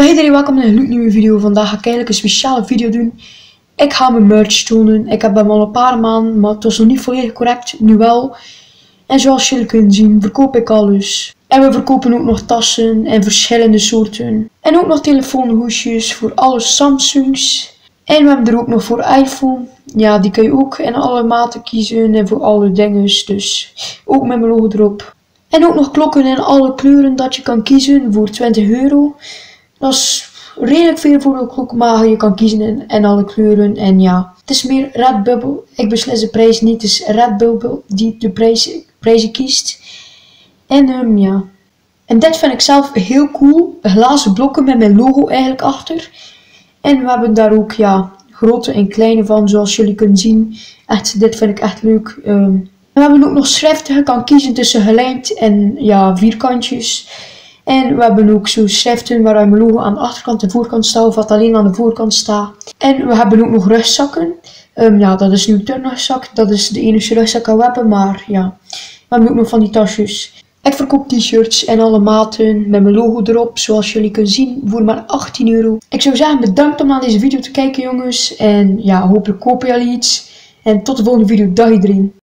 Dag iedereen, welkom bij een nieuwe video. Vandaag ga ik eigenlijk een speciale video doen. Ik ga mijn merch tonen. Ik heb hem al een paar maanden, maar het was nog niet volledig correct. Nu wel. En zoals jullie kunnen zien, verkoop ik alles. En we verkopen ook nog tassen en verschillende soorten. En ook nog telefoonhoesjes voor alle Samsungs. En we hebben er ook nog voor iPhone. Ja, die kun je ook in alle maten kiezen en voor alle dingen. Dus ook met mijn logo erop. En ook nog klokken in alle kleuren dat je kan kiezen voor 20 euro. Dat is redelijk veel voor de klok, maar je kan kiezen in alle kleuren. En ja, het is meer Redbubble. Ik beslis de prijs niet, het is Redbubble die de prijs, prijzen kiest. En um, ja. En dit vind ik zelf heel cool. Glazen blokken met mijn logo eigenlijk achter. En we hebben daar ook ja, grote en kleine van, zoals jullie kunnen zien. Echt, dit vind ik echt leuk. Um, we hebben ook nog schriften. Je kan kiezen tussen gelijnd en ja, vierkantjes. En we hebben ook zo schriften waar mijn logo aan de achterkant en voorkant staat. Of wat alleen aan de voorkant staat. En we hebben ook nog rugzakken. Um, ja, dat is nu een turnrugzak. Dat is de enige rugzak die we hebben. Maar ja, we hebben ook nog van die tasjes. Ik verkoop t-shirts en alle maten met mijn logo erop, zoals jullie kunnen zien, voor maar 18 euro. Ik zou zeggen, bedankt om naar deze video te kijken jongens. En ja, hopelijk kopen jullie iets. En tot de volgende video. Dag iedereen.